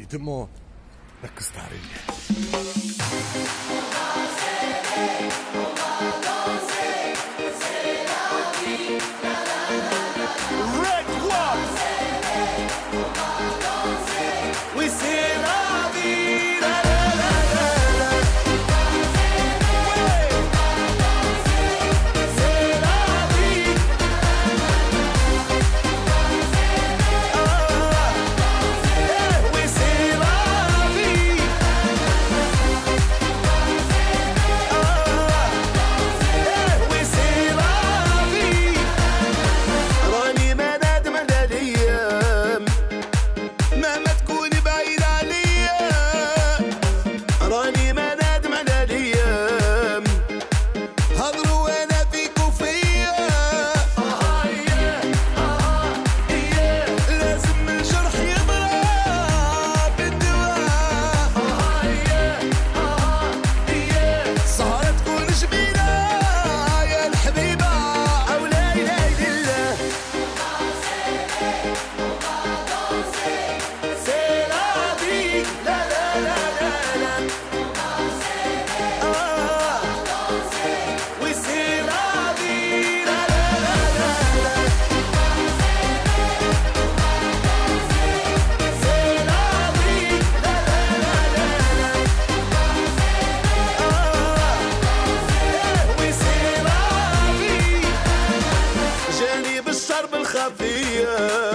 Et demain, la terapia.